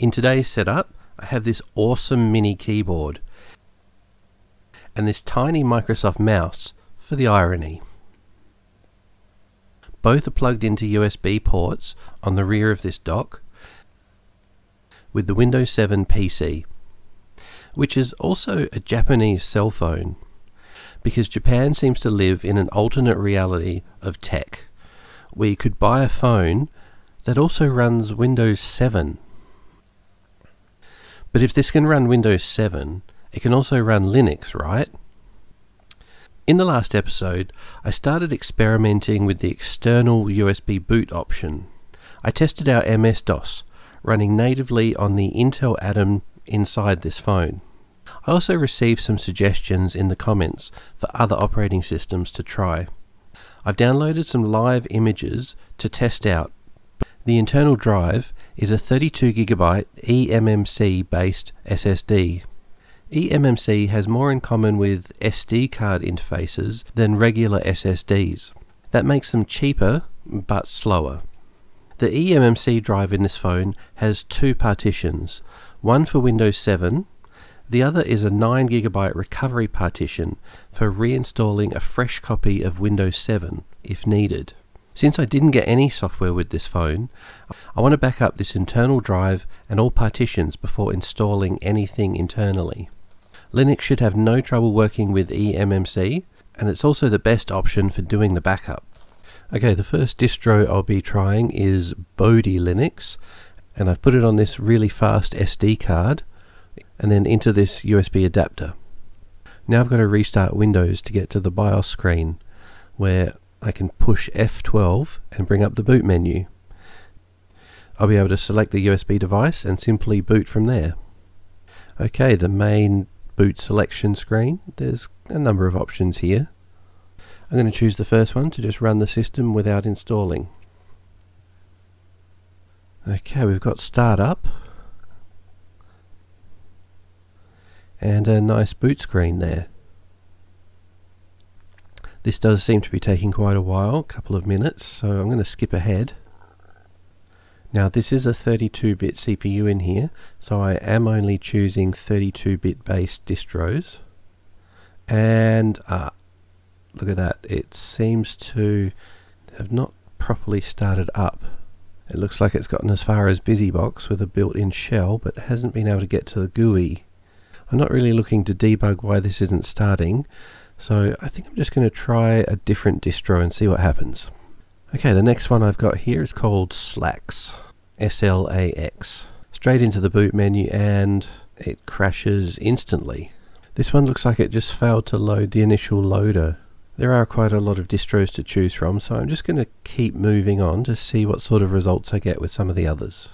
In today's setup, I have this awesome mini keyboard and this tiny Microsoft mouse for the irony. Both are plugged into USB ports on the rear of this dock with the Windows 7 PC, which is also a Japanese cell phone because Japan seems to live in an alternate reality of tech where you could buy a phone that also runs Windows 7. But if this can run Windows 7, it can also run Linux, right? In the last episode, I started experimenting with the external USB boot option. I tested out MS-DOS, running natively on the Intel Atom inside this phone. I also received some suggestions in the comments for other operating systems to try. I've downloaded some live images to test out. The internal drive is a 32GB eMMC based SSD. eMMC has more in common with SD card interfaces than regular SSDs. That makes them cheaper but slower. The eMMC drive in this phone has two partitions, one for Windows 7 the other is a 9GB recovery partition for reinstalling a fresh copy of Windows 7 if needed. Since I didn't get any software with this phone, I want to back up this internal drive and all partitions before installing anything internally. Linux should have no trouble working with eMMC, and it's also the best option for doing the backup. Okay, the first distro I'll be trying is Bodhi Linux, and I've put it on this really fast SD card and then into this USB adapter. Now I've got to restart Windows to get to the BIOS screen where I can push F12 and bring up the boot menu. I'll be able to select the USB device and simply boot from there. Okay, the main boot selection screen, there's a number of options here. I'm going to choose the first one to just run the system without installing. Okay, we've got startup. and a nice boot screen there. This does seem to be taking quite a while, a couple of minutes, so I'm going to skip ahead. Now this is a 32-bit CPU in here, so I am only choosing 32-bit based distros. And uh, look at that, it seems to have not properly started up. It looks like it's gotten as far as BusyBox with a built-in shell, but hasn't been able to get to the GUI. I'm not really looking to debug why this isn't starting, so I think I'm just going to try a different distro and see what happens. Okay, the next one I've got here is called Slax. S-L-A-X. Straight into the boot menu and it crashes instantly. This one looks like it just failed to load the initial loader. There are quite a lot of distros to choose from, so I'm just going to keep moving on to see what sort of results I get with some of the others.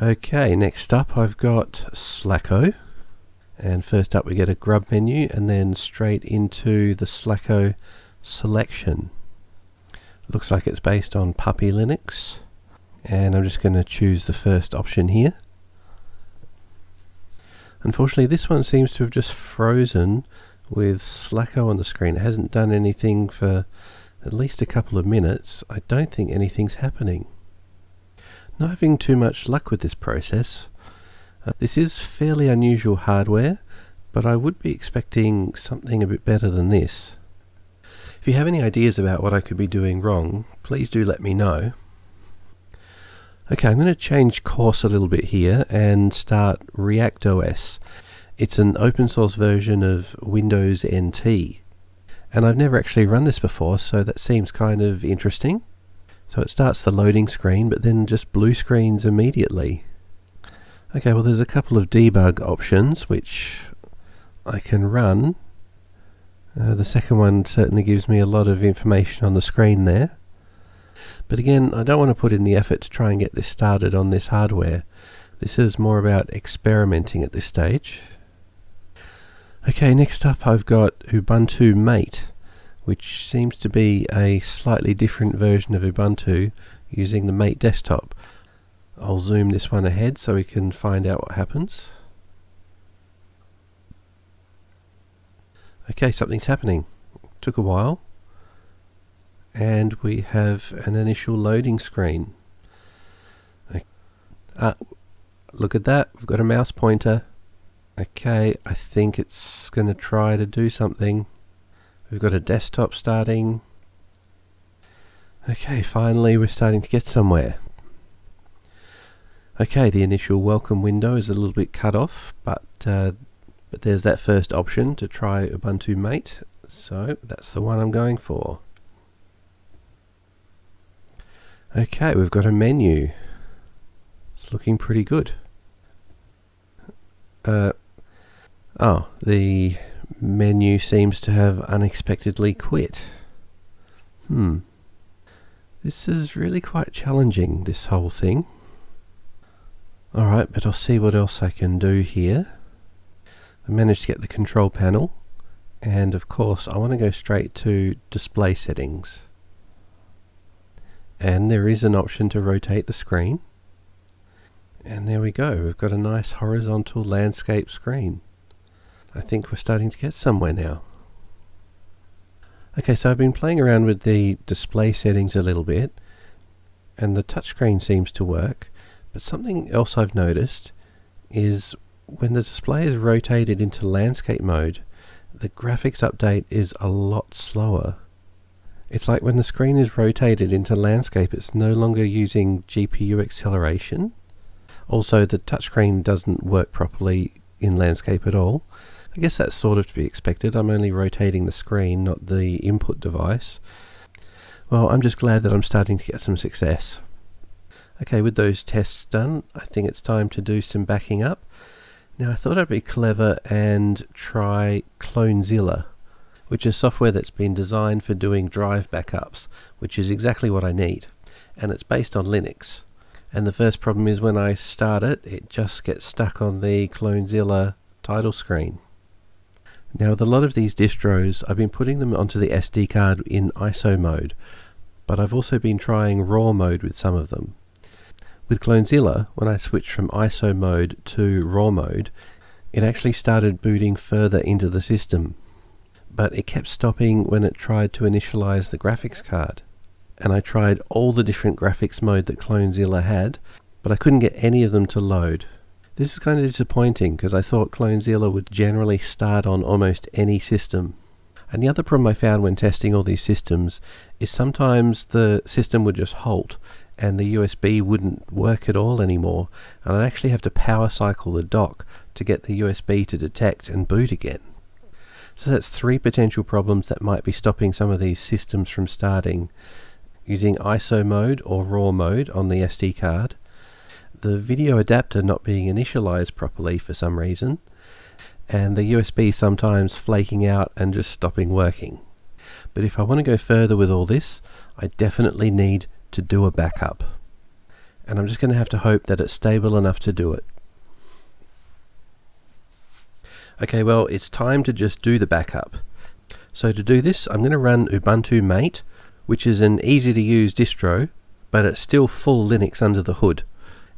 Okay, next up I've got Slacko and first up we get a grub menu and then straight into the Slacko selection. Looks like it's based on Puppy Linux. And I'm just going to choose the first option here. Unfortunately this one seems to have just frozen with Slacko on the screen. It hasn't done anything for at least a couple of minutes. I don't think anything's happening. Not having too much luck with this process uh, this is fairly unusual hardware, but I would be expecting something a bit better than this. If you have any ideas about what I could be doing wrong, please do let me know. Okay, I'm going to change course a little bit here and start ReactOS. It's an open source version of Windows NT. And I've never actually run this before, so that seems kind of interesting. So it starts the loading screen, but then just blue screens immediately. Okay, well there's a couple of debug options which I can run. Uh, the second one certainly gives me a lot of information on the screen there. But again, I don't want to put in the effort to try and get this started on this hardware. This is more about experimenting at this stage. Okay, next up I've got Ubuntu Mate, which seems to be a slightly different version of Ubuntu using the Mate desktop. I'll zoom this one ahead so we can find out what happens. Okay, something's happening. Took a while. And we have an initial loading screen. Uh, look at that. We've got a mouse pointer. Okay, I think it's going to try to do something. We've got a desktop starting. Okay, finally we're starting to get somewhere. Okay, the initial welcome window is a little bit cut off, but uh, but there's that first option to try Ubuntu Mate, so that's the one I'm going for. Okay, we've got a menu. It's looking pretty good. Uh, oh, the menu seems to have unexpectedly quit. Hmm. This is really quite challenging, this whole thing. Alright, but I'll see what else I can do here. I managed to get the control panel, and of course I want to go straight to display settings. And there is an option to rotate the screen. And there we go, we've got a nice horizontal landscape screen. I think we're starting to get somewhere now. Okay, so I've been playing around with the display settings a little bit, and the touchscreen seems to work, but something else I've noticed is when the display is rotated into landscape mode, the graphics update is a lot slower. It's like when the screen is rotated into landscape, it's no longer using GPU acceleration. Also, the touchscreen doesn't work properly in landscape at all. I guess that's sort of to be expected. I'm only rotating the screen, not the input device. Well, I'm just glad that I'm starting to get some success. Okay, with those tests done, I think it's time to do some backing up. Now, I thought I'd be clever and try Clonezilla which is software that's been designed for doing drive backups, which is exactly what I need. And it's based on Linux. And the first problem is when I start it, it just gets stuck on the Clonezilla title screen. Now with a lot of these distros, I've been putting them onto the SD card in ISO mode, but I've also been trying RAW mode with some of them. With Clonezilla, when I switched from ISO mode to RAW mode, it actually started booting further into the system but it kept stopping when it tried to initialize the graphics card. And I tried all the different graphics mode that Clonezilla had, but I couldn't get any of them to load. This is kind of disappointing because I thought Clonezilla would generally start on almost any system. And the other problem I found when testing all these systems is sometimes the system would just halt and the USB wouldn't work at all anymore and I'd actually have to power cycle the dock to get the USB to detect and boot again. So that's three potential problems that might be stopping some of these systems from starting. Using ISO mode or RAW mode on the SD card, the video adapter not being initialized properly for some reason, and the USB sometimes flaking out and just stopping working. But if I want to go further with all this, I definitely need to do a backup. And I'm just going to have to hope that it's stable enough to do it. Okay, well, it's time to just do the backup. So to do this, I'm going to run Ubuntu Mate, which is an easy to use distro, but it's still full Linux under the hood.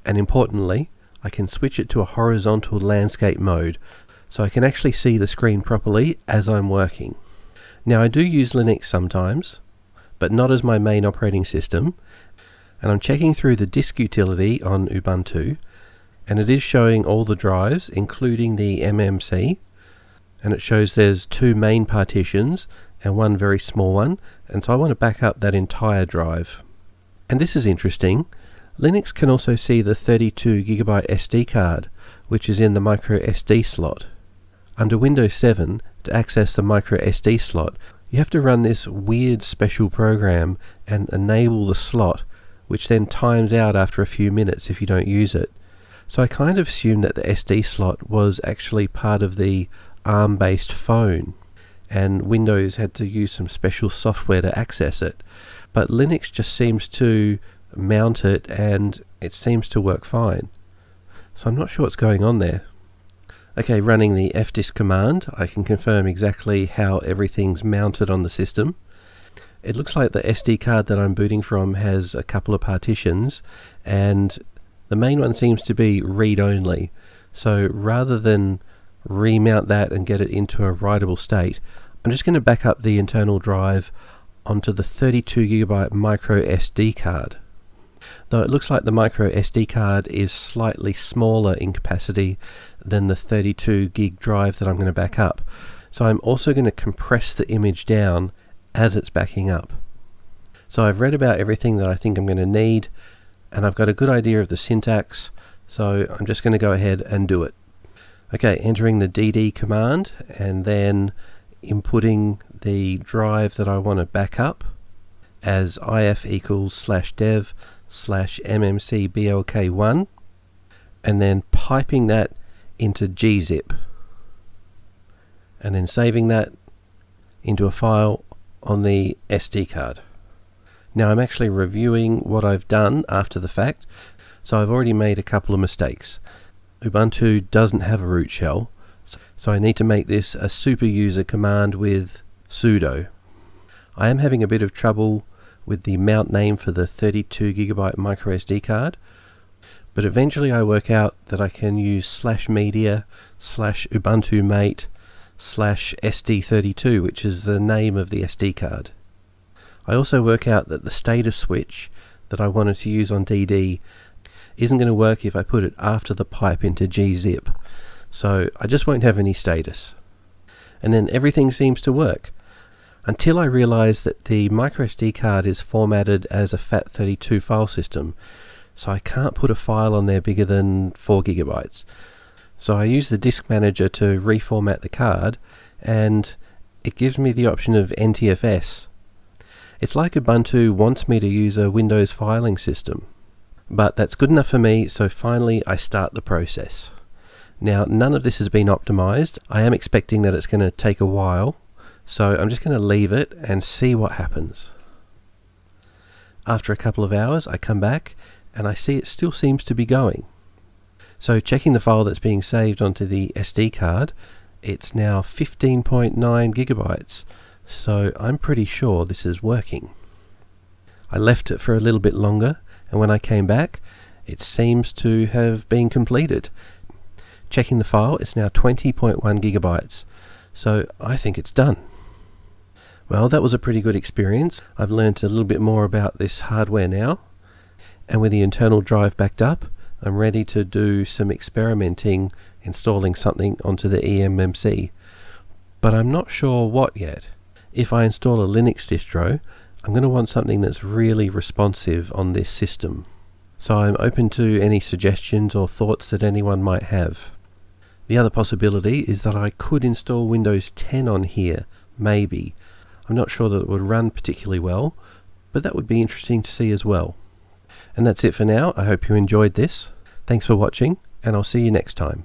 And importantly, I can switch it to a horizontal landscape mode, so I can actually see the screen properly as I'm working. Now I do use Linux sometimes, but not as my main operating system, and I'm checking through the disk utility on Ubuntu, and it is showing all the drives including the MMC and it shows there's two main partitions and one very small one. And so I want to back up that entire drive. And this is interesting. Linux can also see the 32 gigabyte SD card which is in the micro SD slot. Under Windows 7 to access the micro SD slot you have to run this weird special program and enable the slot which then times out after a few minutes if you don't use it so I kind of assumed that the SD slot was actually part of the ARM based phone and Windows had to use some special software to access it. But Linux just seems to mount it and it seems to work fine. So I'm not sure what's going on there. Okay, running the fdisk command, I can confirm exactly how everything's mounted on the system. It looks like the SD card that I'm booting from has a couple of partitions and the main one seems to be read only. So rather than remount that and get it into a writable state, I'm just going to back up the internal drive onto the 32 gigabyte micro SD card. Though it looks like the micro SD card is slightly smaller in capacity than the 32 gig drive that I'm going to back up. So I'm also going to compress the image down as it's backing up. So I've read about everything that I think I'm going to need and I've got a good idea of the syntax so I'm just going to go ahead and do it. Okay, entering the DD command and then inputting the drive that I want to back up as if equals slash dev slash mmcblk1 and then piping that into gzip and then saving that into a file on the SD card. Now I'm actually reviewing what I've done after the fact, so I've already made a couple of mistakes. Ubuntu doesn't have a root shell, so I need to make this a super user command with sudo. I am having a bit of trouble with the mount name for the 32 gigabyte micro SD card, but eventually I work out that I can use slash media slash ubuntu mate slash SD32, which is the name of the SD card. I also work out that the status switch that I wanted to use on DD isn't going to work if I put it after the pipe into gzip. So I just won't have any status. And then everything seems to work. Until I realize that the microSD card is formatted as a FAT32 file system, so I can't put a file on there bigger than 4 gigabytes. So I use the disk manager to reformat the card and it gives me the option of NTFS. It's like Ubuntu wants me to use a Windows filing system. But that's good enough for me, so finally I start the process. Now, none of this has been optimized. I am expecting that it's going to take a while, so I'm just going to leave it and see what happens. After a couple of hours, I come back and I see it still seems to be going. So checking the file that's being saved onto the SD card, it's now 15.9 gigabytes, so I'm pretty sure this is working. I left it for a little bit longer and when I came back it seems to have been completed. Checking the file, it's now 20.1 gigabytes, so I think it's done. Well, that was a pretty good experience. I've learned a little bit more about this hardware now, and with the internal drive backed up, I'm ready to do some experimenting installing something onto the eMMC. But I'm not sure what yet. If I install a Linux distro, I'm going to want something that's really responsive on this system. So I'm open to any suggestions or thoughts that anyone might have. The other possibility is that I could install Windows 10 on here, maybe. I'm not sure that it would run particularly well, but that would be interesting to see as well. And that's it for now. I hope you enjoyed this. Thanks for watching, and I'll see you next time.